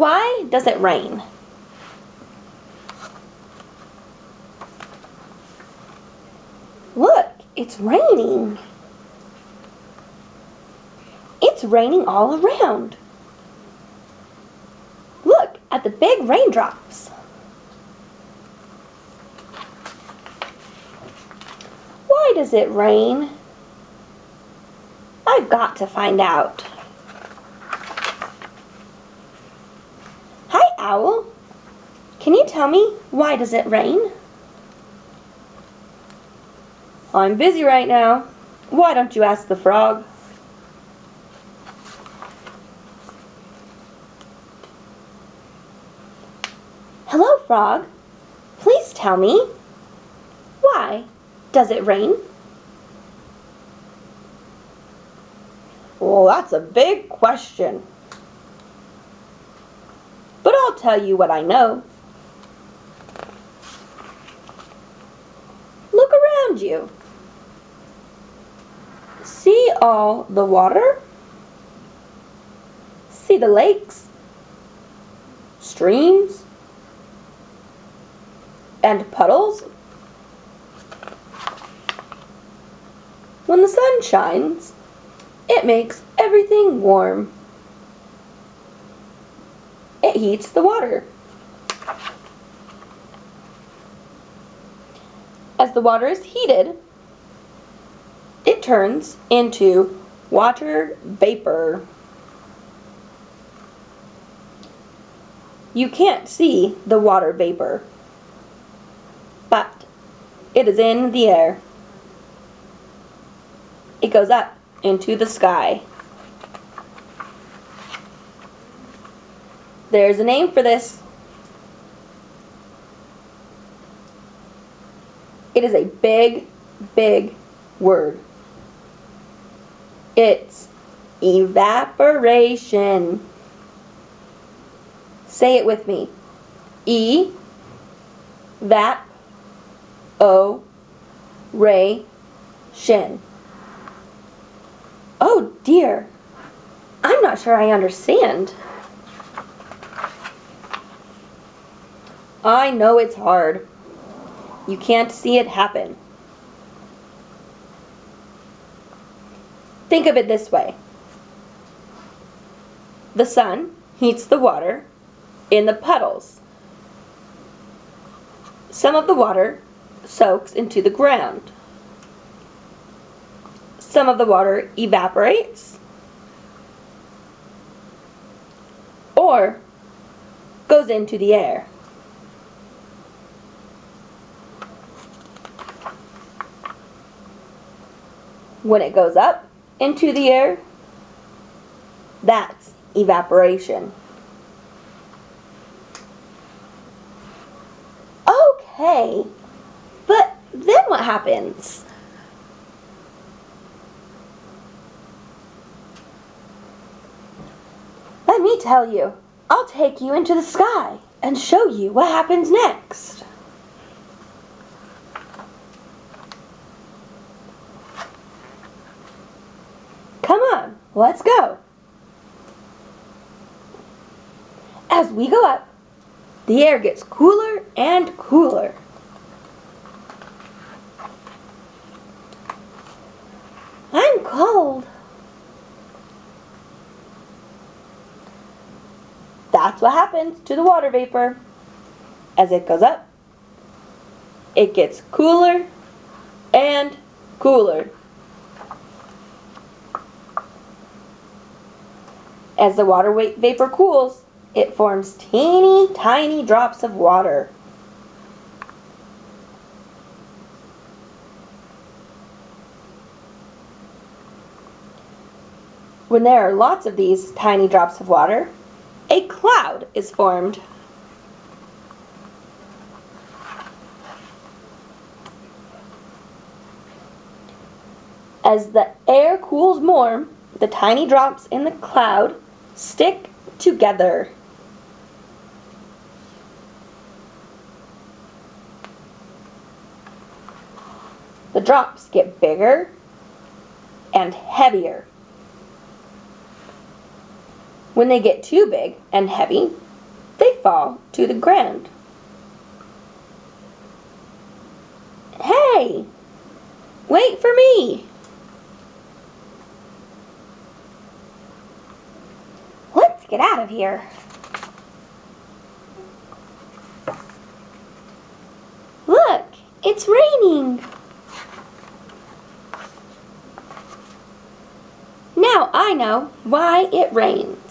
Why does it rain? Look, it's raining. It's raining all around. Look at the big raindrops. Why does it rain? I've got to find out. Owl. Can you tell me why does it rain? I'm busy right now. Why don't you ask the frog? Hello, frog. Please tell me, why does it rain? Well, that's a big question. Tell you what I know. Look around you. See all the water? See the lakes, streams, and puddles? When the sun shines, it makes everything warm. Heats the water. As the water is heated, it turns into water vapor. You can't see the water vapor, but it is in the air. It goes up into the sky. There's a name for this. It is a big, big word. It's evaporation. Say it with me. E vap o ray shin. Oh dear. I'm not sure I understand. I know it's hard. You can't see it happen. Think of it this way. The sun heats the water in the puddles. Some of the water soaks into the ground. Some of the water evaporates or goes into the air. When it goes up into the air, that's evaporation. Okay, but then what happens? Let me tell you. I'll take you into the sky and show you what happens next. Let's go. As we go up, the air gets cooler and cooler. I'm cold. That's what happens to the water vapor. As it goes up, it gets cooler and cooler. As the water vapor cools, it forms teeny tiny drops of water. When there are lots of these tiny drops of water, a cloud is formed. As the air cools more, the tiny drops in the cloud stick together. The drops get bigger and heavier. When they get too big and heavy, they fall to the ground. Hey! Wait for me! Let's get out of here. Look, it's raining. Now I know why it rains.